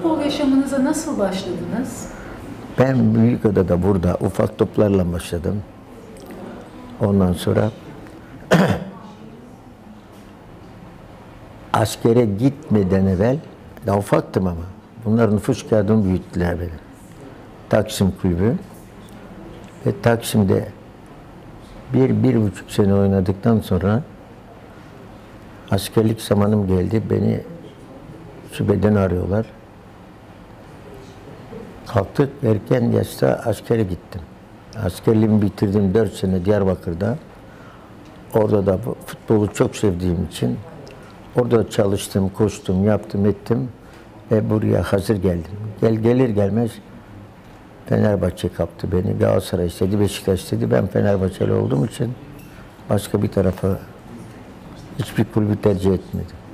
futbol yaşamınıza nasıl başladınız? Ben Büyükada'da burada ufak toplarla başladım. Ondan sonra askere gitmeden evvel, daha ufaktım ama. Bunlar nüfus kağıdımı büyüttüler beni. Taksim Kulübü. Ve Taksim'de bir, bir buçuk sene oynadıktan sonra askerlik zamanım geldi. Beni şubeden arıyorlar. Kalktık erken yaşta askere gittim. Askerliğimi bitirdim 4 sene Diyarbakır'da. Orada da futbolu çok sevdiğim için orada çalıştım, koştum, yaptım, ettim ve buraya hazır geldim. Gel gelir gelmez Fenerbahçe kaptı beni. Galatasaray istedi, Beşiktaş istedi. Ben Fenerbahçeli olduğum için başka bir tarafa hiçbir kulübü tercih etmedim.